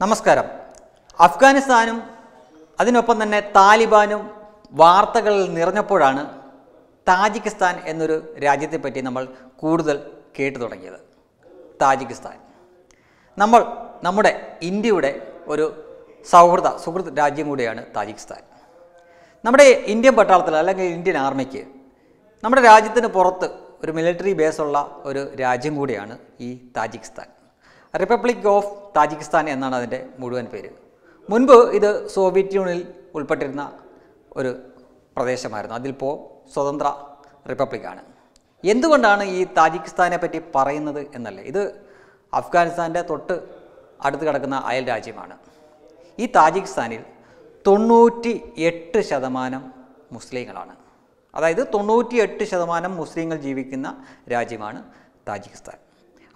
നമസ്കാരം. അഫ്ഗാനിസ്ഥാനും അതിനൊപ്പം തന്നെ താലിബാനും വാർത്തകളിൽ നിറഞ്ഞപ്പോഴാണ് താജിക്കിസ്ഥാൻ എന്നൊരു രാജ്യത്തെപ്പറ്റി നമ്മൾ കൂടുതൽ കേട്ടു തുടങ്ങിയത്. താജിക്കിസ്ഥാൻ. നമ്മൾ നമ്മുടെ ഇന്ത്യയുടെ ഒരു സൗഹൃദ സുഹൃത്ത് രാജ്യം കൂടിയാണ് താജിക്കിസ്ഥാൻ. നമ്മുടെ ഇന്ത്യൻ പട്ടാളത്തിൽ അല്ലെങ്കിൽ ഇന്ത്യൻ ആർമിക്ക് നമ്മുടെ രാജ്യത്തിന് പുറത്ത് ഒരു മിലിറ്ററി ബേസുള്ള ഒരു രാജ്യം കൂടിയാണ് ഈ താജിക്കിസ്ഥാൻ. റിപ്പബ്ലിക് ഓഫ് താജിക്കിസ്ഥാൻ എന്നാണ് അതിന്റെ മുഴുവൻ പേര്. മുൻപ് ഇത് സോവിയറ്റ് യൂണിയനിൽ ഉൾപ്പെട്ടിരുന്ന ഒരു പ്രദേശമായിരുന്നു. അതിലിപ്പോൾ സ്വതന്ത്ര റിപ്പബ്ലിക്കാണ് എന്തുകൊണ്ടാണ് ഈ താജിക്കിസ്ഥാനെ പറ്റി പറയുന്നത് എന്നല്ലേ? ഇത് അഫ്ഗാനിസ്ഥാന്റെ തൊട്ട് അടുത്ത് കിടക്കുന്ന അയൽ രാജ്യമാണ്. ഈ താജിക്കിസ്ഥാനിൽ തൊണ്ണൂറ്റി എട്ട് ശതമാനം മുസ്ലിങ്ങളാണ്. അതായത് തൊണ്ണൂറ്റി എട്ട് ശതമാനം മുസ്ലിങ്ങൾ ജീവിക്കുന്ന രാജ്യമാണ് താജിക്കിസ്ഥാൻ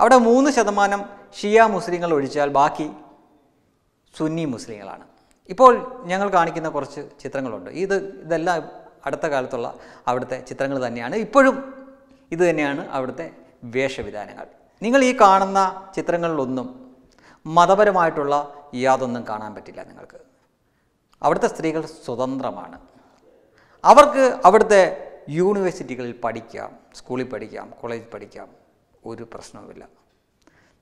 അവിടെ മൂന്ന് ശതമാനം ഷിയ മുസ്ലിങ്ങൾ ഒഴിച്ചാൽ ബാക്കി സുന്നി മുസ്ലിങ്ങളാണ്. ഇപ്പോൾ ഞങ്ങൾ കാണിക്കുന്ന കുറച്ച് ചിത്രങ്ങളുണ്ട്. ഇത് ഇതെല്ലാം അടുത്ത കാലത്തുള്ള അവിടുത്തെ ചിത്രങ്ങൾ തന്നെയാണ്. ഇപ്പോഴും ഇത് തന്നെയാണ് അവിടുത്തെ വേഷവിധാനങ്ങൾ. നിങ്ങൾ ഈ കാണുന്ന ചിത്രങ്ങളിലൊന്നും മതപരമായിട്ടുള്ള യാതൊന്നും കാണാൻ പറ്റില്ല നിങ്ങൾക്ക്. അവിടുത്തെ സ്ത്രീകൾ സ്വതന്ത്രമാണ്. അവർക്ക് അവിടുത്തെ യൂണിവേഴ്സിറ്റികളിൽ പഠിക്കാം സ്കൂളിൽ പഠിക്കാം കോളേജിൽ പഠിക്കാം ഒരു പ്രശ്നവുമില്ല.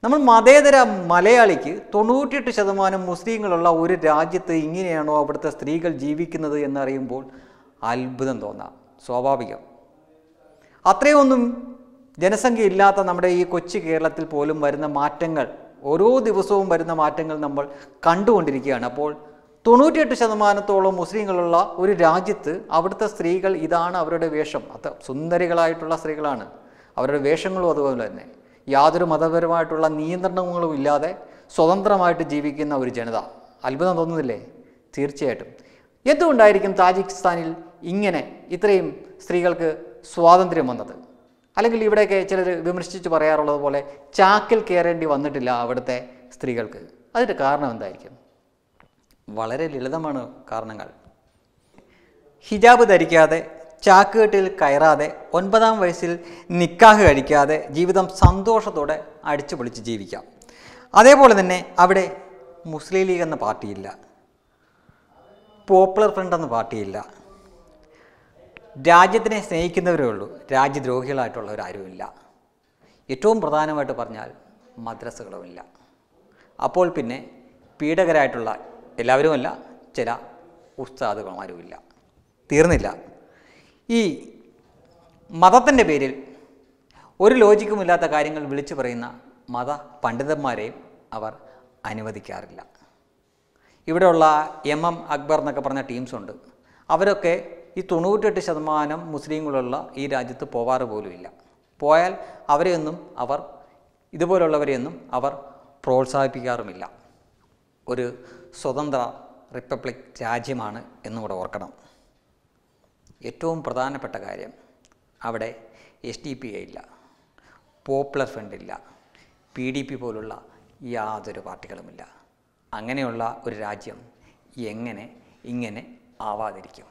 നമ്മൾ മതേതര മലയാളിക്ക് തൊണ്ണൂറ്റിയെട്ട് ശതമാനം മുസ്ലിങ്ങളുള്ള ഒരു രാജ്യത്ത് ഇങ്ങനെയാണോ അവിടുത്തെ സ്ത്രീകൾ ജീവിക്കുന്നത് എന്നറിയുമ്പോൾ അത്ഭുതം തോന്നാം. സ്വാഭാവികം. അത്രയൊന്നും ജനസംഖ്യ ഇല്ലാത്ത നമ്മുടെ ഈ കൊച്ചു കേരളത്തിൽ പോലും വരുന്ന മാറ്റങ്ങൾ ഓരോ ദിവസവും വരുന്ന മാറ്റങ്ങൾ നമ്മൾ കണ്ടുകൊണ്ടിരിക്കുകയാണ്. അപ്പോൾ തൊണ്ണൂറ്റിയെട്ട് ശതമാനത്തോളം മുസ്ലിങ്ങളുള്ള ഒരു രാജ്യത്ത് അവിടുത്തെ സ്ത്രീകൾ ഇതാണ് അവരുടെ വേഷം. അത് സുന്ദരികളായിട്ടുള്ള സ്ത്രീകളാണ്. അവരുടെ വേഷങ്ങളും അതുപോലെ തന്നെ. യാതൊരു മതപരമായിട്ടുള്ള നിയന്ത്രണങ്ങളും ഇല്ലാതെ സ്വതന്ത്രമായിട്ട് ജീവിക്കുന്ന ഒരു ജനത. അത്ഭുതം തോന്നുന്നില്ലേ? തീർച്ചയായിട്ടും. എന്തുകൊണ്ടായിരിക്കും താജിക്കിസ്ഥാനിൽ ഇങ്ങനെ ഇത്രയും സ്ത്രീകൾക്ക് സ്വാതന്ത്ര്യം വന്നത്? അല്ലെങ്കിൽ ഇവിടെയൊക്കെ ചിലർ വിമർശിച്ച് പറയാറുള്ളത് പോലെ ചാക്കിൽ കയറേണ്ടി വന്നിട്ടില്ല അവിടുത്തെ സ്ത്രീകൾക്ക്. അതിന്റെ കാരണം എന്തായിരിക്കും? വളരെ ലളിതമാണ് കാരണങ്ങൾ. ഹിജാബ് ധരിക്കാതെ ചാക്കുകെട്ടിൽ കയറാതെ ഒൻപതാം വയസ്സിൽ നിക്കാഹ് കഴിക്കാതെ ജീവിതം സന്തോഷത്തോടെ അടിച്ചു പൊളിച്ച് ജീവിക്കാം. അതേപോലെ തന്നെ അവിടെ മുസ്ലിം ലീഗ് എന്ന പാർട്ടിയില്ല. പോപ്പുലർ ഫ്രണ്ട് എന്ന പാർട്ടിയില്ല. രാജ്യത്തിനെ സ്നേഹിക്കുന്നവരേ ഉള്ളൂ. രാജ്യദ്രോഹികളായിട്ടുള്ളവരാരുമില്ല ഏറ്റവും പ്രധാനമായിട്ട് പറഞ്ഞാൽ മദ്രസകളുമില്ല. അപ്പോൾ പിന്നെ പീഡകരായിട്ടുള്ള എല്ലാവരുമല്ല ചില ഉസ്താദുകളുമാരുമില്ല തീർന്നില്ല. ഈ മതത്തിന്റെ പേരിൽ ഒരു ലോജിക്കുമില്ലാത്ത കാര്യങ്ങൾ വിളിച്ചു പറയുന്ന മത പണ്ഡിതന്മാരെയും അവർ അനുവദിക്കാറില്ല. ഇവിടെയുള്ള എം എം അക്ബർ എന്നൊക്കെ പറഞ്ഞ ടീംസുണ്ട് അവരൊക്കെ ഈ തൊണ്ണൂറ്റെട്ട് ശതമാനം മുസ്ലിങ്ങളുള്ള ഈ രാജ്യത്ത് പോവാറ് പോലുമില്ല പോയാൽ അവരെയൊന്നും അവർ ഇതുപോലുള്ളവരെയൊന്നും അവർ പ്രോത്സാഹിപ്പിക്കാറുമില്ല. ഒരു സ്വതന്ത്ര റിപ്പബ്ലിക് രാജ്യമാണ് എന്നുകൂടെ ഓർക്കണം. ഏറ്റവും പ്രധാനപ്പെട്ട കാര്യം അവിടെ എസ് ഡി പി ഇല്ല പോപ്പുലർ ഫ്രണ്ട് ഇല്ല പി ഡി പി പോലുള്ള യാതൊരു പാർട്ടികളുമില്ല. അങ്ങനെയുള്ള ഒരു രാജ്യം എങ്ങനെ ഇങ്ങനെ ആവാതിരിക്കും?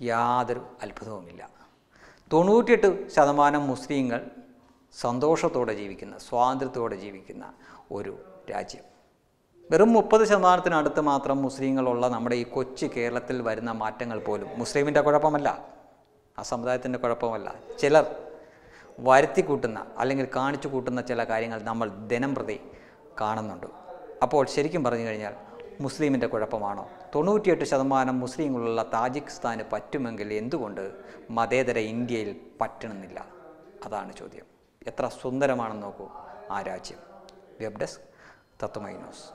യാതൊരു അത്ഭുതവുമില്ല. തൊണ്ണൂറ്റിയെട്ട് ശതമാനം മുസ്ലിങ്ങൾ സന്തോഷത്തോടെ ജീവിക്കുന്ന സ്വാതന്ത്ര്യത്തോടെ ജീവിക്കുന്ന ഒരു രാജ്യം. വെറും മുപ്പത് ശതമാനത്തിനടുത്ത് മാത്രം മുസ്ലിങ്ങളുള്ള നമ്മുടെ ഈ കൊച്ചു കേരളത്തിൽ വരുന്ന മാറ്റങ്ങൾ പോലും മുസ്ലിമിന്റെ കുഴപ്പമല്ല ആ സമുദായത്തിന്റെ കുഴപ്പമല്ല. ചിലർ വരുത്തി കൂട്ടുന്ന അല്ലെങ്കിൽ കാണിച്ചു കൂട്ടുന്ന ചില കാര്യങ്ങൾ നമ്മൾ ദിനം പ്രതി കാണുന്നുണ്ട്. അപ്പോൾ ശരിക്കും പറഞ്ഞു കഴിഞ്ഞാൽ മുസ്ലിമിന്റെ കുഴപ്പമാണോ? തൊണ്ണൂറ്റിയെട്ട് ശതമാനം മുസ്ലിങ്ങളുള്ള താജിക്കിസ്ഥാന് പറ്റുമെങ്കിൽ എന്തുകൊണ്ട് മതേതര ഇന്ത്യയിൽ പറ്റണമെന്നില്ല? അതാണ് ചോദ്യം. എത്ര സുന്ദരമാണെന്ന് നോക്കൂ ആ രാജ്യം. Web desk. だと思います。